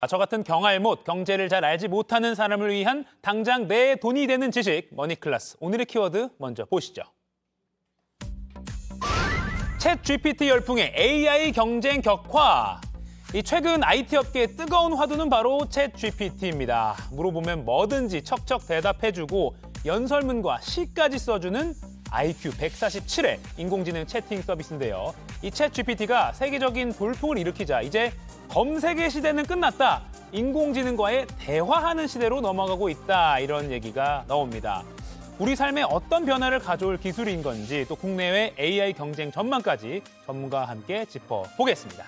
아, 저 같은 경알못, 경제를 잘 알지 못하는 사람을 위한 당장 내 돈이 되는 지식 머니클래스. 오늘의 키워드 먼저 보시죠. 챗GPT 열풍에 AI 경쟁 격화. 이 최근 IT 업계의 뜨거운 화두는 바로 챗GPT입니다. 물어보면 뭐든지 척척 대답해주고 연설문과 시까지 써주는 IQ 147의 인공지능 채팅 서비스인데요. 이 챗 GPT가 세계적인 돌풍을 일으키자 이제 검색의 시대는 끝났다. 인공지능과의 대화하는 시대로 넘어가고 있다. 이런 얘기가 나옵니다. 우리 삶에 어떤 변화를 가져올 기술인 건지 또 국내외 AI 경쟁 전망까지 전문가와 함께 짚어보겠습니다.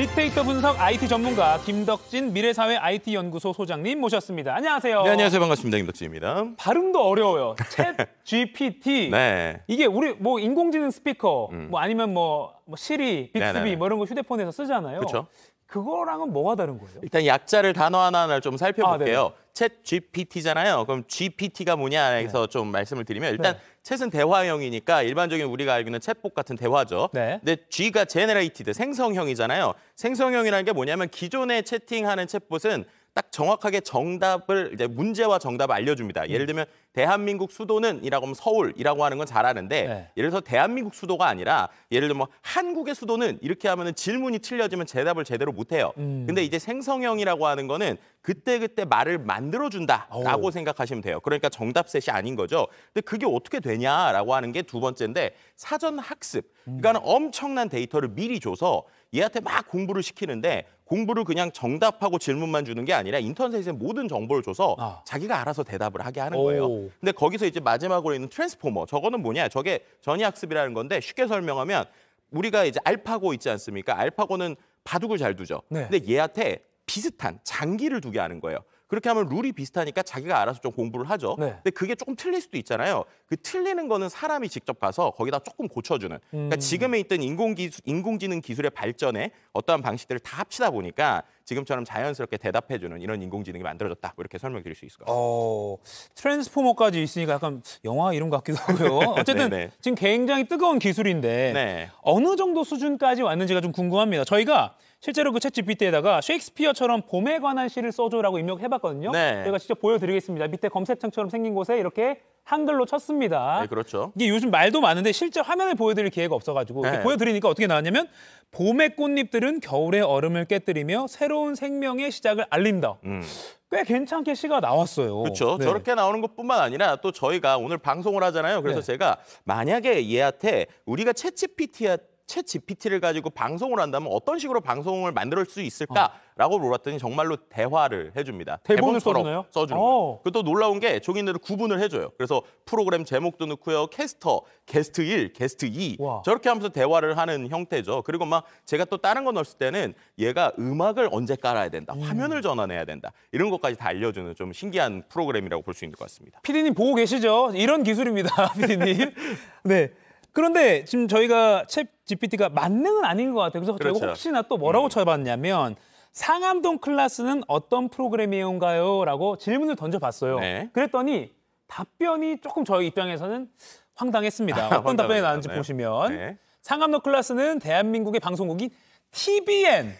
빅데이터 분석 IT 전문가 김덕진 미래사회 IT 연구소 소장님 모셨습니다. 안녕하세요. 네, 안녕하세요. 반갑습니다. 김덕진입니다. 발음도 어려워요. 챗 GPT. 네. 이게 우리 뭐 인공지능 스피커, 뭐 아니면 뭐, 뭐 시리, 빅스비 네네네. 뭐 이런 거 휴대폰에서 쓰잖아요. 그쵸. 그거랑은 뭐가 다른 거예요? 일단 약자를 단어 하나하나 좀 살펴볼게요. 아, 챗 GPT잖아요. 그럼 GPT가 뭐냐 해서 좀 말씀을 드리면 일단 네. 챗은 대화형이니까 일반적인 우리가 알고 있는 챗봇 같은 대화죠. 네. 근데 G가 generated 생성형이잖아요. 생성형이라는 게 뭐냐면 기존에 채팅하는 챗봇은 딱 정확하게 정답을 이제 문제와 정답을 알려줍니다. 음. 예를 들면 대한민국 수도는이라고 하면 서울이라고 하는 건 잘하는데 네. 예를 들어서 대한민국 수도가 아니라 예를 들면 뭐 한국의 수도는 이렇게 하면은 질문이 틀려지면 대답을 제대로 못 해요. 음. 근데 이제 생성형이라고 하는 거는 그때 그때 말을 만들어 준다라고 오. 생각하시면 돼요. 그러니까 정답 셋이 아닌 거죠. 근데 그게 어떻게 되냐라고 하는 게 두 번째인데 사전 학습. 그러니까 엄청난 데이터를 미리 줘서 얘한테 막 공부를 시키는데 공부를 그냥 정답하고 질문만 주는 게 아니라 인터넷에 모든 정보를 줘서 아. 자기가 알아서 대답을 하게 하는 오. 거예요. 근데 거기서 이제 마지막으로 있는 트랜스포머. 저거는 뭐냐? 저게 전이학습이라는 건데 쉽게 설명하면 우리가 이제 알파고 있지 않습니까? 알파고는 바둑을 잘 두죠. 네. 근데 얘한테 비슷한 장기를 두게 하는 거예요. 그렇게 하면 룰이 비슷하니까 자기가 알아서 좀 공부를 하죠. 네. 근데 그게 조금 틀릴 수도 있잖아요. 그 틀리는 거는 사람이 직접 가서 거기다 조금 고쳐주는. 그러니까 음. 지금에 있던 인공기술, 인공지능 기술의 발전에 어떠한 방식들을 다 합치다 보니까 지금처럼 자연스럽게 대답해주는 이런 인공지능이 만들어졌다. 뭐 이렇게 설명드릴 수 있을 것 같습니다. 어, 트랜스포머까지 있으니까 약간 영화 이름 같기도 하고요. 어쨌든 네네. 지금 굉장히 뜨거운 기술인데 네. 어느 정도 수준까지 왔는지가 좀 궁금합니다. 저희가 실제로 그 챗 GPT에다가 셰익스피어처럼 봄에 관한 시를 써줘라고 입력해봤거든요. 네. 저희가 직접 보여드리겠습니다. 밑에 검색창처럼 생긴 곳에 이렇게 한글로 쳤습니다. 네, 그렇죠. 이게 요즘 말도 많은데 실제 화면을 보여드릴 기회가 없어가지고 네. 보여드리니까 어떻게 나왔냐면 봄의 꽃잎들은 겨울의 얼음을 깨뜨리며 새로운 생명의 시작을 알린다. 음. 꽤 괜찮게 시가 나왔어요. 그렇죠. 네. 저렇게 나오는 것뿐만 아니라 또 저희가 오늘 방송을 하잖아요. 그래서 네. 제가 만약에 얘한테 우리가 챗 GPT야 챗 GPT를 가지고 방송을 한다면 어떤 식으로 방송을 만들 수 있을까라고 물어봤더니 정말로 대화를 해줍니다. 대본을 써주나요? 써주는 어. 거예요. 그또 놀라운 게 종이들을 구분을 해줘요. 그래서 프로그램 제목도 넣고요. 캐스터, 게스트 1, 게스트 2 와. 저렇게 하면서 대화를 하는 형태죠. 그리고 막 제가 또 다른 거 넣었을 때는 얘가 음악을 언제 깔아야 된다, 음. 화면을 전환해야 된다 이런 것까지 다 알려주는 좀 신기한 프로그램이라고 볼 수 있는 것 같습니다. 피디님 보고 계시죠? 이런 기술입니다, 피디님. 네. 그런데 지금 저희가 챗 GPT가 만능은 아닌 것 같아요. 그래서 저희가 그렇죠. 혹시나 또 뭐라고 쳐봤냐면 상암동 클래스는 어떤 프로그램이온가요? 라고 질문을 던져봤어요. 네. 그랬더니 답변이 조금 저희 입장에서는 황당했습니다. 어떤 답변이 나왔는지 황당하네요. 보시면 네. 상암동 클래스는 대한민국의 방송국인 TBN,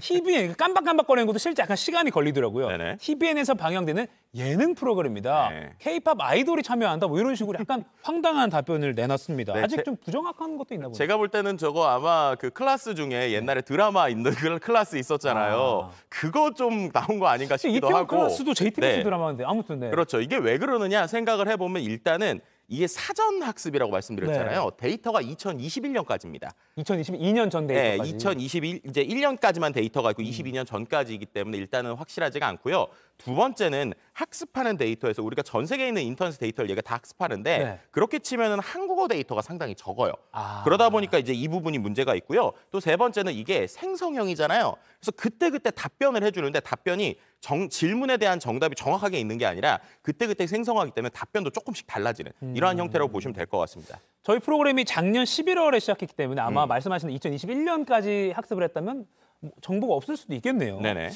TBN 깜박깜박거리는 것도 실제 약간 시간이 걸리더라고요. 네네. TBN에서 방영되는 예능 프로그램입니다. 네. K-팝 아이돌이 참여한다 뭐 이런 식으로 약간 황당한 답변을 내놨습니다. 네, 아직 제- 좀 부정확한 것도 있나 보네요. 제가 볼 때는 저거 아마 그 클래스 중에 옛날에 드라마 있는 그런 클래스 있었잖아요. 아. 그거 좀 나온 거 아닌가 싶기도 이태원 하고. 클래스도 JTBC 네. 드라마인데 아무튼 네. 그렇죠. 이게 왜 그러느냐 생각을 해보면 일단은 이게 사전 학습이라고 말씀드렸잖아요. 데이터가 2021년까지입니다. 2022년 전 네, 데이터까지. 2021 이제 1년까지만 데이터가 음. 있고 22년 전까지이기 때문에 일단은 확실하지가 않고요. 두 번째는 학습하는 데이터에서 우리가 전 세계에 있는 인터넷 데이터를 얘가 다 학습하는데 네. 그렇게 치면은 한국어 데이터가 상당히 적어요. 아. 그러다 보니까 이제 이 부분이 문제가 있고요. 또 세 번째는 이게 생성형이잖아요. 그래서 그때그때 답변을 해주는데 답변이 정, 질문에 대한 정답이 정확하게 있는 게 아니라 그때그때 생성하기 때문에 답변도 조금씩 달라지는 음. 이러한 형태라고 보시면 될 것 같습니다. 저희 프로그램이 작년 11월에 시작했기 때문에 아마 음. 말씀하시는 2021년까지 학습을 했다면 뭐 정보가 없을 수도 있겠네요. 네네.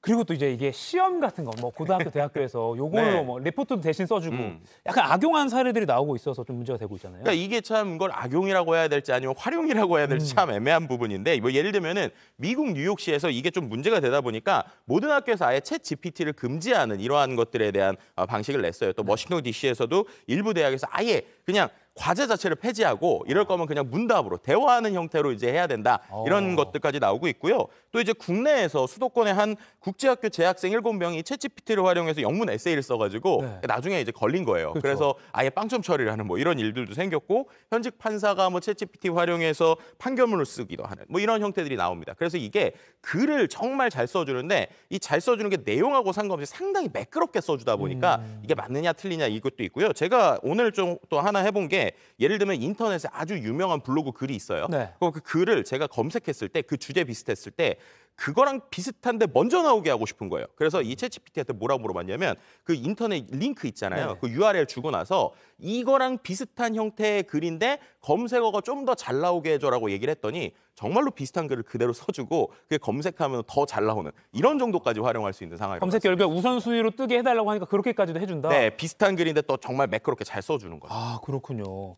그리고 또 이제 이게 시험 같은 거, 뭐 고등학교, 대학교에서 요걸로 네. 뭐 레포트도 대신 써주고 음. 약간 악용한 사례들이 나오고 있어서 좀 문제가 되고 있잖아요. 그러니까 이게 참 이걸 악용이라고 해야 될지 아니면 활용이라고 해야 될지 참 애매한 부분인데 뭐 예를 들면은 미국 뉴욕시에서 이게 좀 문제가 되다 보니까 모든 학교에서 아예 챗 GPT를 금지하는 이러한 것들에 대한 어, 방식을 냈어요. 또 워싱턴 DC에서도 일부 대학에서 아예 그냥 과제 자체를 폐지하고 이럴 거면 그냥 문답으로 대화하는 형태로 이제 해야 된다 이런 어. 것들까지 나오고 있고요. 또 이제 국내에서 수도권의 한 국제학교 재학생 일곱 명이 챗 GPT를 활용해서 영문 에세이를 써가지고 네. 나중에 이제 걸린 거예요. 그렇죠. 그래서 아예 빵점 처리를 하는 뭐 이런 일들도 생겼고 현직 판사가 뭐 챗GPT 활용해서 판결문을 쓰기도 하는 뭐 이런 형태들이 나옵니다. 그래서 이게 글을 정말 잘 써주는데 이 잘 써주는 게 내용하고 상관없이 상당히 매끄럽게 써주다 보니까 음. 이게 맞느냐 틀리냐 이것도 있고요. 제가 오늘 좀 또 하나 해본 게 예를 들면 인터넷에 아주 유명한 블로그 글이 있어요. 네. 그럼 그 글을 제가 검색했을 때 그 주제 비슷했을 때 그거랑 비슷한데 먼저 나오게 하고 싶은 거예요. 그래서 이 챗GPT한테 뭐라고 물어봤냐면 그 인터넷 링크 있잖아요. 네네. 그 URL 주고 나서 이거랑 비슷한 형태의 글인데 검색어가 좀 더 잘 나오게 해줘라고 얘기를 했더니 정말로 비슷한 글을 그대로 써주고 그게 검색하면 더 잘 나오는 이런 정도까지 활용할 수 있는 상황이 검색 결과 우선순위로 뜨게 해달라고 하니까 그렇게까지도 해준다. 네, 비슷한 글인데 또 정말 매끄럽게 잘 써주는 거죠. 아 그렇군요.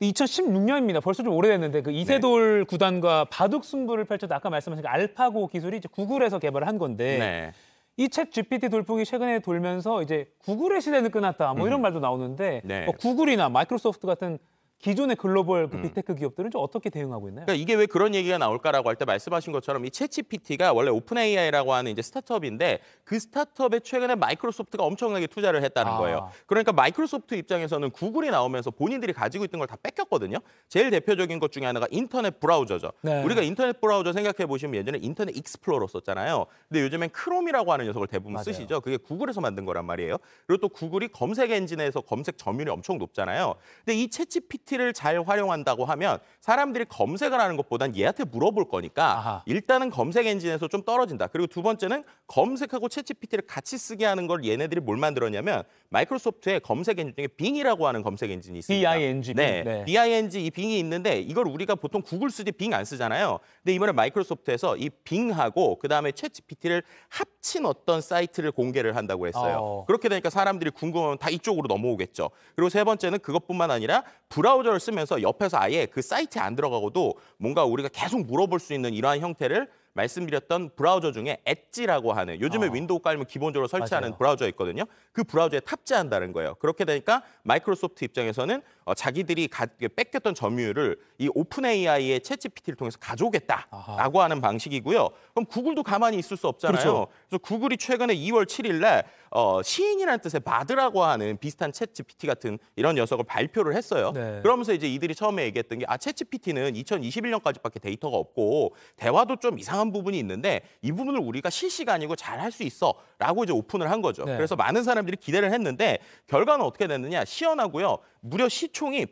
2016년입니다. 벌써 좀 오래됐는데 그 이세돌 구단과 바둑 승부를 펼쳤던 아까 말씀하신 그 알파고 기술이 이제 구글에서 개발을 한 건데 네. 이 챗GPT 돌풍이 최근에 돌면서 이제 구글의 시대는 끝났다 뭐 이런 말도 나오는데 네. 뭐 구글이나 마이크로소프트 같은 기존의 글로벌 그 big tech 기업들은 좀 어떻게 대응하고 있나요? 그러니까 이게 왜 그런 얘기가 나올까라고 할 때 말씀하신 것처럼 이 챗GPT가 원래 OpenAI라고 하는 이제 스타트업인데 그 스타트업에 최근에 마이크로소프트가 엄청나게 투자를 했다는 아. 거예요. 그러니까 마이크로소프트 입장에서는 구글이 나오면서 본인들이 가지고 있던 걸 다 뺏겼거든요. 제일 대표적인 것 중에 하나가 인터넷 브라우저죠. 네. 우리가 인터넷 브라우저 생각해 보시면 예전에 인터넷 익스플로러 썼잖아요. 근데 요즘엔 크롬이라고 하는 녀석을 대부분 맞아요. 쓰시죠. 그게 구글에서 만든 거란 말이에요. 그리고 또 구글이 검색 엔진에서 검색 점유율이 엄청 높잖아요. 근데 이 챗GPT 를 잘 활용한다고 하면 사람들이 검색을 하는 것보단 얘한테 물어볼 거니까 아하. 일단은 검색 엔진에서 좀 떨어진다. 그리고 두 번째는 검색하고 챗GPT를 같이 쓰게 하는 걸 얘네들이 뭘 만들었냐면 마이크로소프트의 검색 엔진 중에 빙이라고 하는 검색 엔진이 있습니다. BING, 네, 네. BING 이 빙이 있는데 이걸 우리가 보통 구글 쓰지 빙 안 쓰잖아요. 근데 이번에 마이크로소프트에서 이 빙하고 그다음에 챗GPT를 합친 어떤 사이트를 공개를 한다고 했어요. 어. 그렇게 되니까 사람들이 궁금하면 다 이쪽으로 넘어오겠죠. 그리고 세 번째는 그것뿐만 아니라 브라우저를 쓰면서 옆에서 아예 그 사이트에 안 들어가고도 뭔가 우리가 계속 물어볼 수 있는 이러한 형태를 말씀드렸던 브라우저 중에 엣지라고 하는 요즘에 아. 윈도우 깔면 기본적으로 설치하는 맞아요. 브라우저 있거든요. 그 브라우저에 탑재한다는 거예요. 그렇게 되니까 마이크로소프트 입장에서는 어, 자기들이 가, 뺏겼던 점유율을 이 OpenAI의 챗GPT를 통해서 가져오겠다라고 하는 방식이고요. 그럼 구글도 가만히 있을 수 없잖아요. 그렇죠. 그래서 구글이 최근에 2월 7일 날 어, 시인이라는 뜻의 바드라고 하는 비슷한 챗 GPT 같은 이런 녀석을 발표를 했어요. 네. 그러면서 이제 이들이 처음에 얘기했던 게 아, 챗 GPT는 2021년까지밖에 데이터가 없고 대화도 좀 이상한 부분이 있는데 이 부분을 우리가 실시간이고 잘 할 수 있어라고 이제 오픈을 한 거죠. 네. 그래서 많은 사람들이 기대를 했는데 결과는 어떻게 됐느냐? 시연하고요. 무려 시총이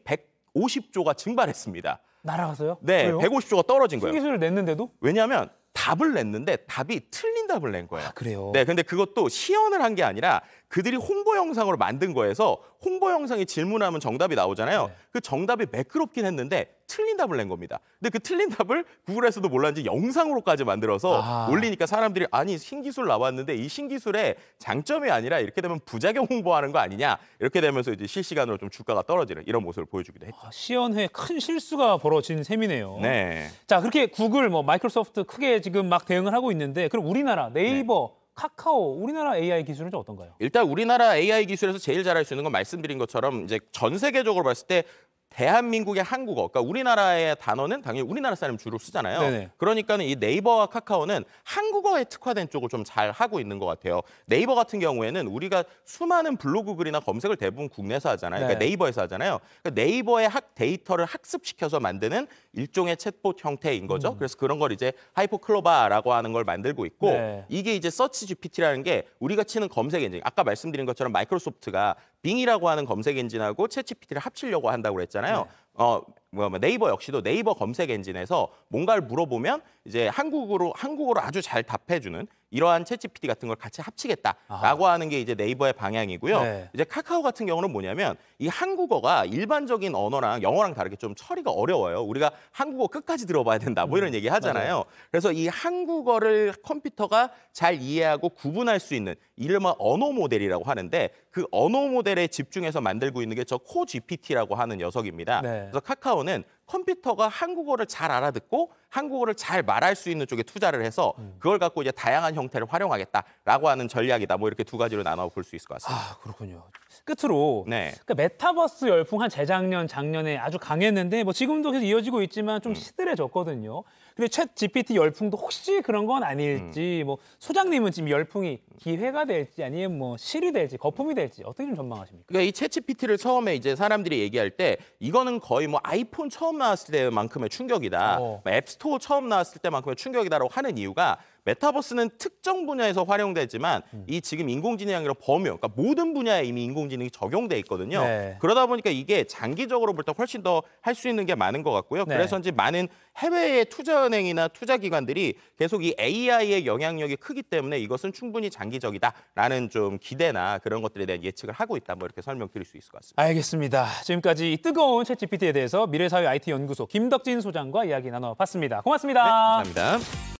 150조가 증발했습니다. 날아가서요? 네, 왜요? 150조가 떨어진 거예요. 신기술을 냈는데도? 왜냐하면 답을 냈는데 답이 틀린 답을 낸 거예요. 아, 그래요? 네, 근데 그것도 시연을 한 게 아니라 그들이 홍보 영상으로 만든 거에서 홍보 영상이 질문하면 정답이 나오잖아요. 네. 그 정답이 매끄럽긴 했는데 틀린 답을 낸 겁니다. 근데 그 틀린 답을 구글에서도 몰랐는지 영상으로까지 만들어서 아. 올리니까 사람들이 아니 신기술 나왔는데 이 신기술의 장점이 아니라 이렇게 되면 부작용 홍보하는 거 아니냐 이렇게 되면서 이제 실시간으로 좀 주가가 떨어지는 이런 모습을 보여주기도 했죠. 아, 시연회 큰 실수가 벌어진 셈이네요. 네. 자 그렇게 구글, 뭐 마이크로소프트 크게 지금 막 대응을 하고 있는데 그럼 우리나라 네이버, 카카오 우리나라 AI 기술은 좀 어떤가요? 일단 우리나라 AI 기술에서 제일 잘할 수 있는 건 말씀드린 것처럼 이제 전 세계적으로 봤을 때 대한민국의 한국어, 그러니까 우리나라의 단어는 당연히 우리나라 사람 주로 쓰잖아요. 네네. 그러니까는 이 네이버와 카카오는 한국어에 특화된 쪽을 좀 잘 하고 있는 것 같아요. 네이버 같은 경우에는 우리가 수많은 블로그 글이나 검색을 대부분 국내에서 하잖아요. 그러니까 네. 네이버에서 하잖아요. 그러니까 네이버의 학 데이터를 학습시켜서 만드는 일종의 챗봇 형태인 거죠. 그래서 그런 걸 이제 하이퍼클로바라고 하는 걸 만들고 있고 네. 이게 이제 서치 GPT라는 게 우리가 치는 검색 엔진. 아까 말씀드린 것처럼 마이크로소프트가 빙이라고 하는 검색 엔진하고 챗 GPT를 합치려고 한다고 그랬잖아요. 어, 뭐 네이버 역시도 네이버 검색 엔진에서 뭔가를 물어보면 이제 한국어로 한국어로 아주 잘 답해주는 이러한 챗GPT 같은 걸 같이 합치겠다라고 하는 게 이제 네이버의 방향이고요. 네. 이제 카카오 같은 경우는 뭐냐면 이 한국어가 일반적인 언어랑 영어랑 다르게 좀 처리가 어려워요. 우리가 한국어 끝까지 들어봐야 된다 뭐 이런 얘기 하잖아요. 그래서 이 한국어를 컴퓨터가 잘 이해하고 구분할 수 있는 이른바 언어 모델이라고 하는데 그 언어 모델에 집중해서 만들고 있는 게 저 코 GPT라고 하는 녀석입니다. 네. 그래서 카카오는 컴퓨터가 한국어를 잘 알아듣고 한국어를 잘 말할 수 있는 쪽에 투자를 해서 그걸 갖고 이제 다양한 형태를 활용하겠다라고 하는 전략이다. 뭐 이렇게 두 가지로 나눠 볼 수 있을 것 같습니다. 아 그렇군요. 끝으로 네. 그 메타버스 열풍 한 재작년 작년에 아주 강했는데 뭐 지금도 계속 이어지고 있지만 음. 좀 시들해졌거든요. 근데 챗 GPT 열풍도 혹시 그런 건 아닐지 음. 뭐 소장님은 지금 열풍이 기회가 될지 아니면 뭐 실이 될지 거품이 될지 어떻게 좀 전망하십니까? 그러니까 이 챗GPT를 처음에 이제 사람들이 얘기할 때 이거는 거의 뭐 아이폰 처음 나왔을 때만큼의 충격이다. 어. 뭐 앱스토어 처음 나왔을 때만큼의 충격이다라고 하는 이유가 메타버스는 특정 분야에서 활용되지만 음. 이 지금 인공지능이랑 범용, 그러니까 모든 분야에 이미 인공지능이 적용돼 있거든요. 네. 그러다 보니까 이게 장기적으로 볼 때 훨씬 더 할 수 있는 게 많은 것 같고요. 네. 그래서인지 많은 해외의 투자은행이나 투자기관들이 계속 이 AI의 영향력이 크기 때문에 이것은 충분히 장기적이다라는 좀 기대나 그런 것들에 대한 예측을 하고 있다. 뭐 이렇게 설명드릴 수 있을 것 같습니다. 알겠습니다. 지금까지 이 뜨거운 챗 GPT에 대해서 미래사회 IT 연구소 김덕진 소장과 이야기 나눠봤습니다. 고맙습니다. 네, 감사합니다.